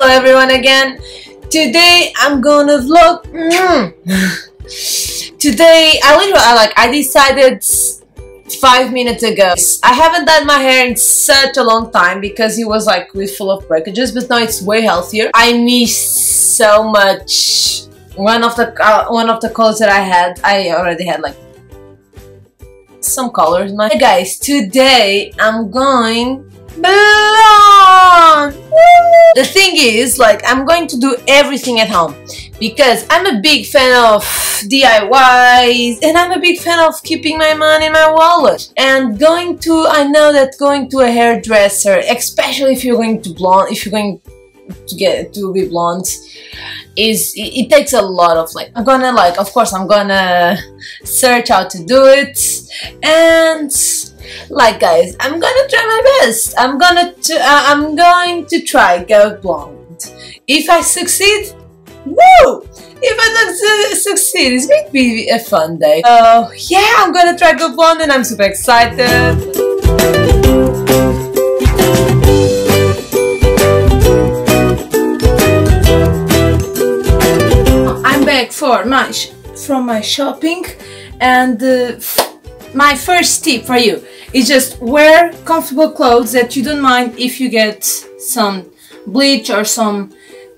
Hello everyone again. Today I'm gonna vlog. Mm. Today I literally like I decided five minutes ago. I haven't done my hair in such a long time because it was like with full of breakages, but now it's way healthier. I miss so much one of the uh, one of the colors that I had. I already had like some colors. My hey guys, today I'm going blonde. The thing is, like, I'm going to do everything at home because I'm a big fan of DIYs and I'm a big fan of keeping my money in my wallet. And going to, I know that going to a hairdresser, especially if you're going to blonde, if you're going to get to be blonde, is it, takes a lot of like I'm gonna like of course I'm gonna search how to do it. And like guys I'm gonna try my best. I'm gonna uh, I'm going to try go blonde. If I succeed woo! If I don't succeed it's going to be a fun day. So yeah I'm gonna try go blonde and I'm super excited for my from my shopping and uh, my first tip for you is just wear comfortable clothes that you don't mind if you get some bleach or some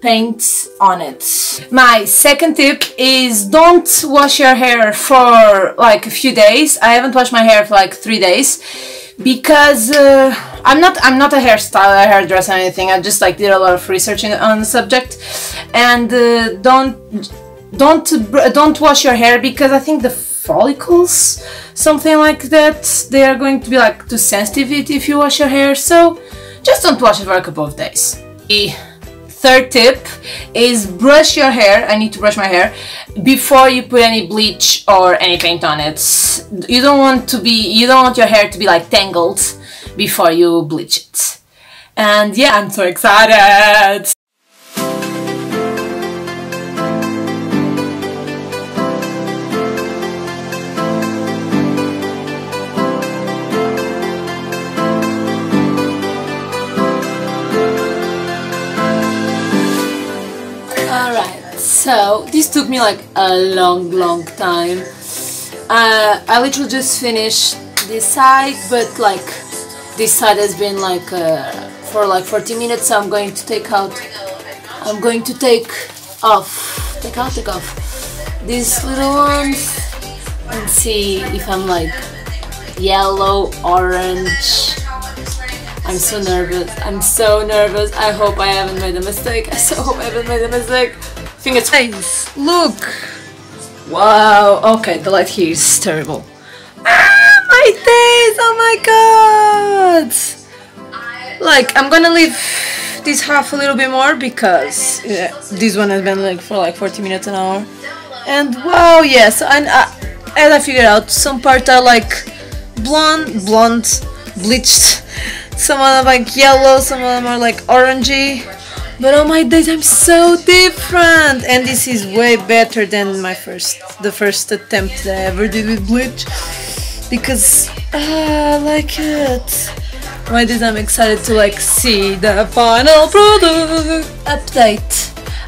paint on it. My second tip is don't wash your hair for like a few days. I haven't washed my hair for like three days because uh, I'm not I'm not a hairstylist, a hairdresser, anything. I just like did a lot of research on the subject, and uh, don't don't don't wash your hair because I think the follicles something like that they are going to be like too sensitive if you wash your hair. So just don't wash it for a couple of days. The third tip is brush your hair. I need to brush my hair before you put any bleach or any paint on it. You don't want to be you don't want your hair to be like tangled before you bleach it. And yeah I'm so excited So this took me like a long long time. Uh, I literally just finished this side but like this side has been like uh, for like 40 minutes so I'm going to take out I'm going to take off take out take off these little ones and see if I'm like yellow orange. I'm so nervous. I'm so nervous. I hope I haven't made a mistake. I so hope I haven't made a mistake Fingers. Guys, look! Wow, okay, the light here is terrible. Ah, my days! Oh my god! Like, I'm gonna leave this half a little bit more because yeah, this one has been like for like 40 minutes an hour. And wow, yes, and uh, as I figured out, some parts are like blonde, blonde, bleached. Some of them are like yellow, some of them are like orangey. But oh my days, I'm so different! And this is way better than my first, the first attempt that I ever did with Bleach. Because ah, I like it. My days, I'm excited to like see the final product. Update.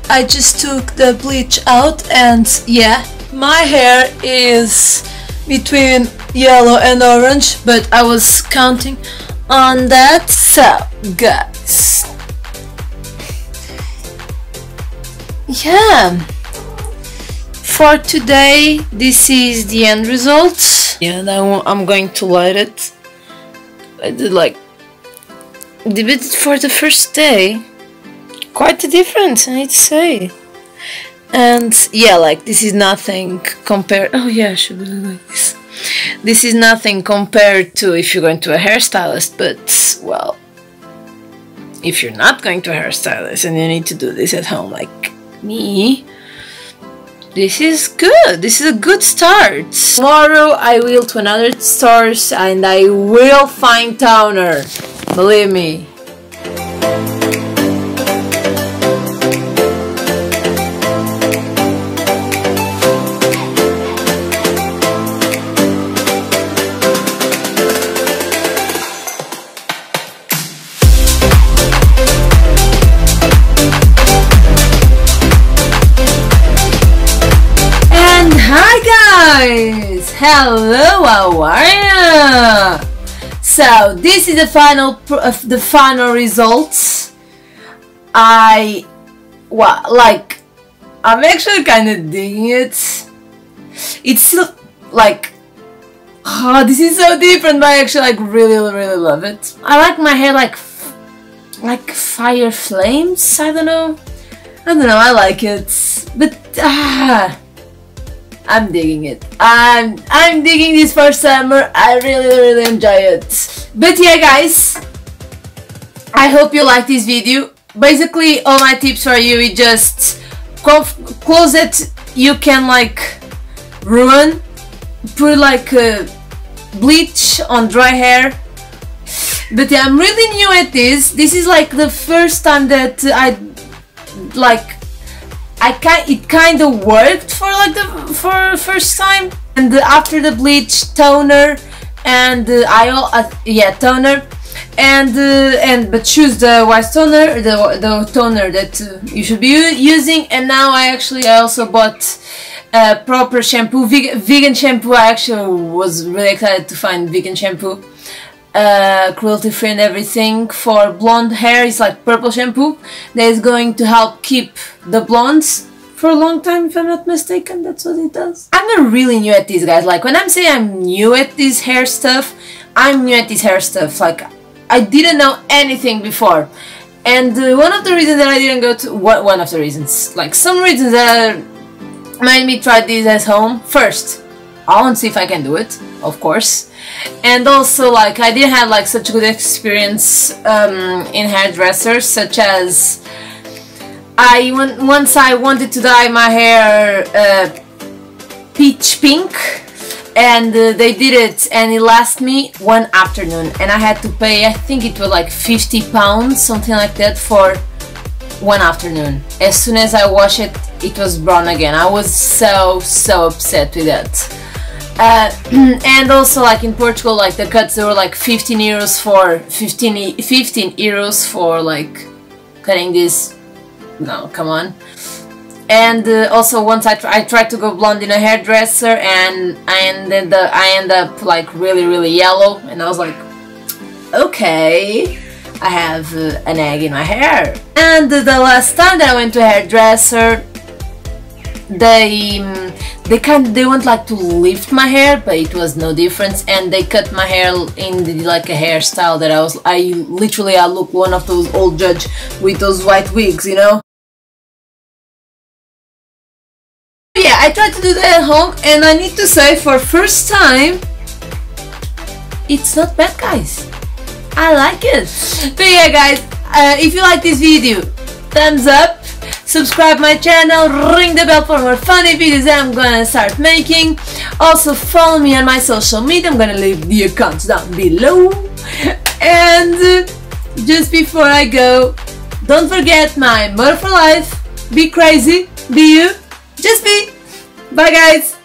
I just took the bleach out and yeah, my hair is between yellow and orange, but I was counting on that. So, guys, yeah. For today this is the end result yeah now I'm going to light it. I did like did it for the first day. Quite a difference I need to say. And yeah like this is nothing compared oh yeah I should do like this. This is nothing compared to if you're going to a hairstylist but well if you're not going to a hairstylist and you need to do this at home like me. This is good. This is a good start. Tomorrow I will to another stores and I will find toner. Believe me. Guys! Hello, how are you? So this is the final uh, the final results. I well, like I'm actually kind of digging it. It's like oh, this is so different, but I actually like really really love it. I like my hair like like fire flames. I don't know. I don't know. I like it, but ah. I'm digging it. I'm I'm digging this for summer. I really really enjoy it. But yeah guys, I hope you like this video. Basically all my tips for you is just clothes that you can like ruin, put like uh, bleach on dry hair. But yeah, I'm really new at this. This is like the first time that I like I kind it kind of worked for like the for first time. And after the bleach toner and uh, I uh, yeah toner. And uh, and but choose the white toner the the toner that uh, you should be using. And now I actually I also bought a proper shampoo. Vegan, vegan shampoo. I actually was really excited to find vegan shampoo uh, cruelty free and everything for blonde hair it's like purple shampoo that is going to help keep the blondes for a long time if I'm not mistaken that's what it does. I'm not really new at these guys like when I'm saying I'm new at this hair stuff I'm new at this hair stuff like I didn't know anything before. And uh, one of the reasons that I didn't go to what one of the reasons like some reasons that made me try this at home first. I want to see if I can do it of course. And also like I didn't have like such a good experience um, in hairdressers such as I once I wanted to dye my hair uh, peach pink and uh, they did it and it lasted me one afternoon. And I had to pay I think it was like 50 pounds something like that for one afternoon. As soon as I washed it it was brown again. I was so so upset with that uh, and also like in Portugal like the cuts were like 15 euros for 15 15 euros for like cutting this. No come on. And uh, also once I, tr I tried to go blonde in a hairdresser and I ended up, I ended up like really really yellow and I was like okay I have uh, an egg in my hair. And the last time that I went to a hairdresser they um, they kind they want like to lift my hair but it was no difference and they cut my hair in the, like a hairstyle that I was I literally I look one of those old judge with those white wigs you know? Yeah I tried to do that at home and I need to say for first time it's not bad guys. I like it. But yeah guys uh, if you like this video thumbs up subscribe my channel, ring the bell for more funny videos I'm gonna start making. Also follow me on my social media, I'm gonna leave the accounts down below. And uh, just before I go, don't forget my motto for life, be crazy, be you, just be. Bye guys!